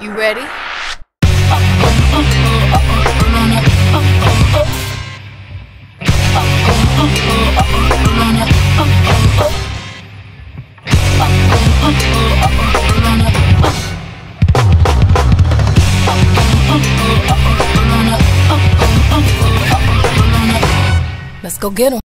You ready? Let's go get him.